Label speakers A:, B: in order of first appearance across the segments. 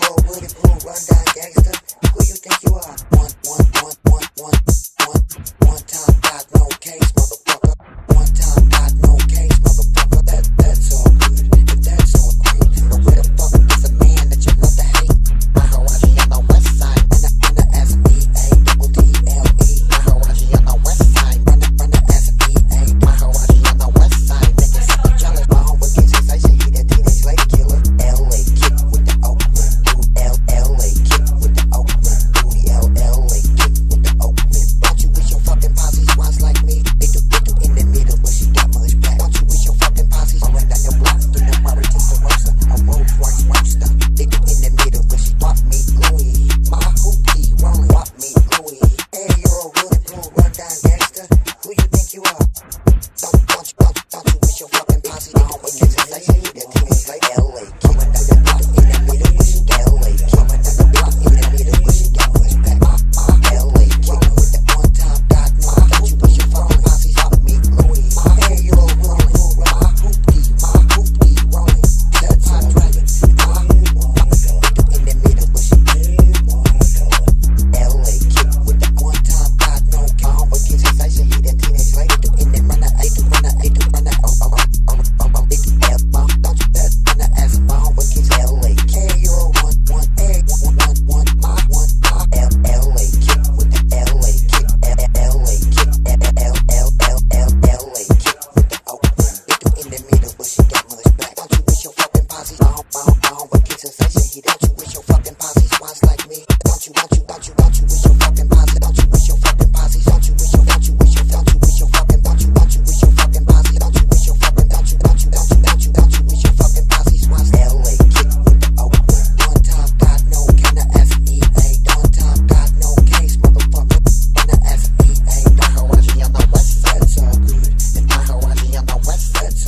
A: you bouncy. They gon' put their you, like Shady. Their like LA. Keep it got it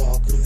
A: talk